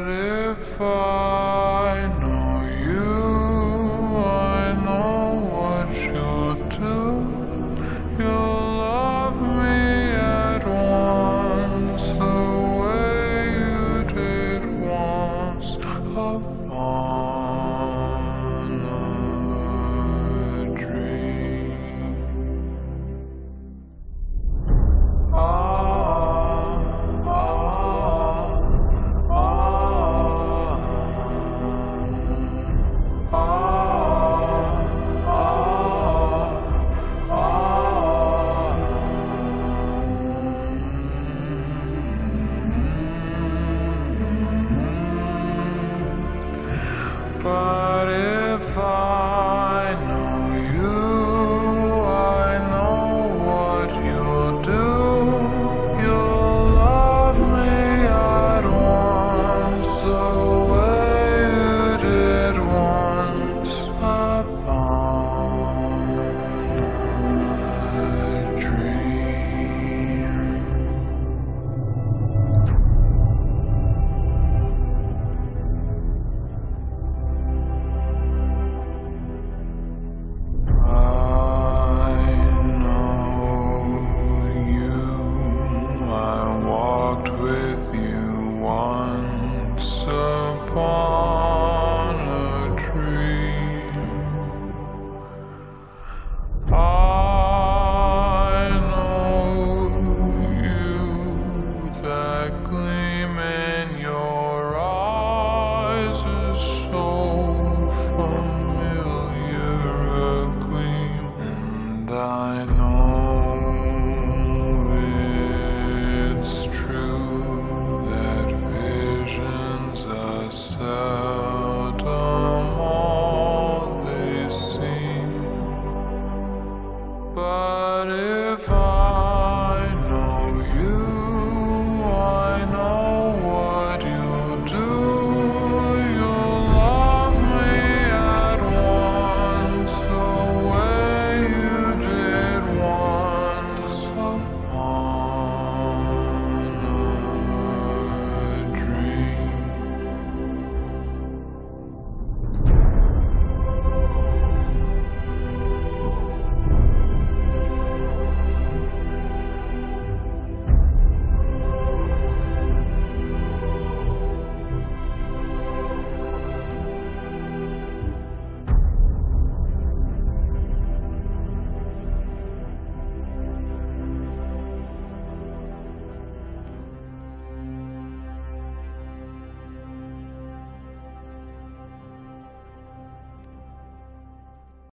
Father. far. time